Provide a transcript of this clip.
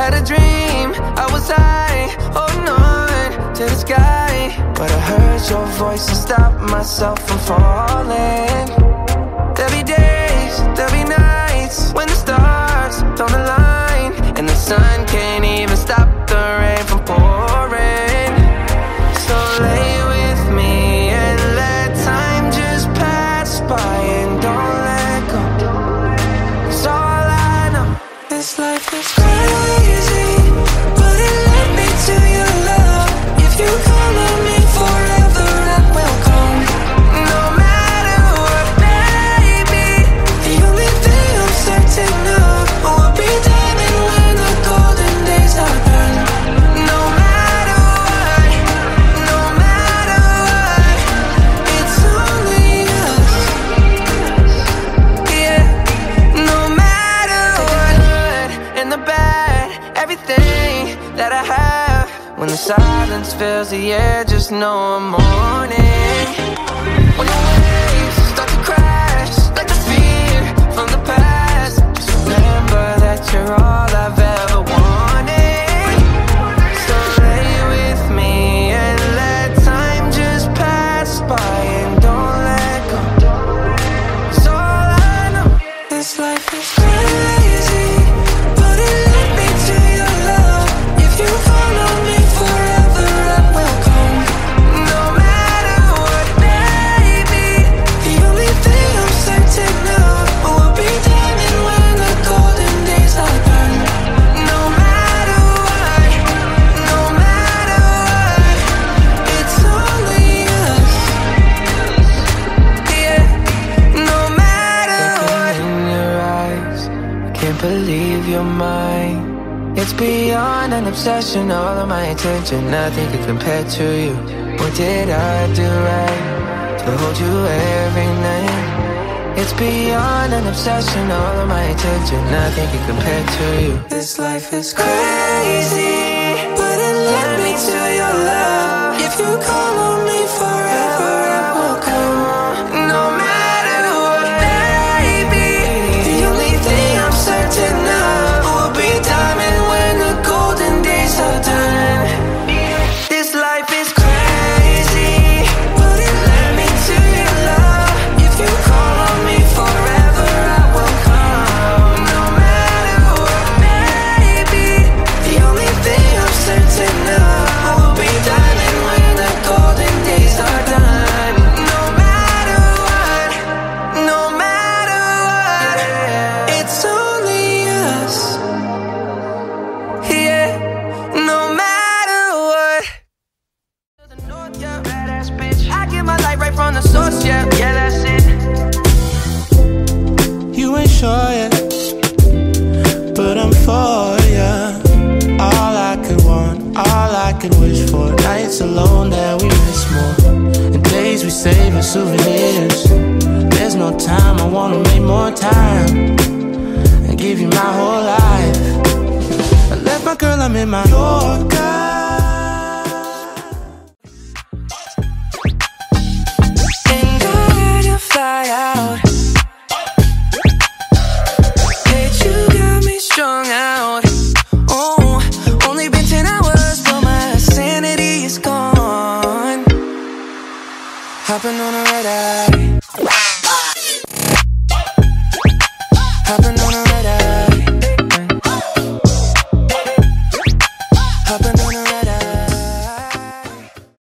Had a dream, I was high, holding on to the sky. But I heard your voice and stopped myself from falling. There'll be days, there'll be nights When the stars don't align and the sun When the silence fills the air, just know I'm mourning. can't believe you're mine. It's beyond an obsession, all of my attention, nothing can compare to you. What did I do right to hold you every night? It's beyond an obsession, all of my attention, nothing can compare to you. This life is crazy, but it led me to your love. If you call on me forever. I can wish for Nights alone that we miss more. And days we save as souvenirs. There's no time, I wanna make more time And give you my whole life. I left my girl, I'm in Mallorca. Hopping on a red eye.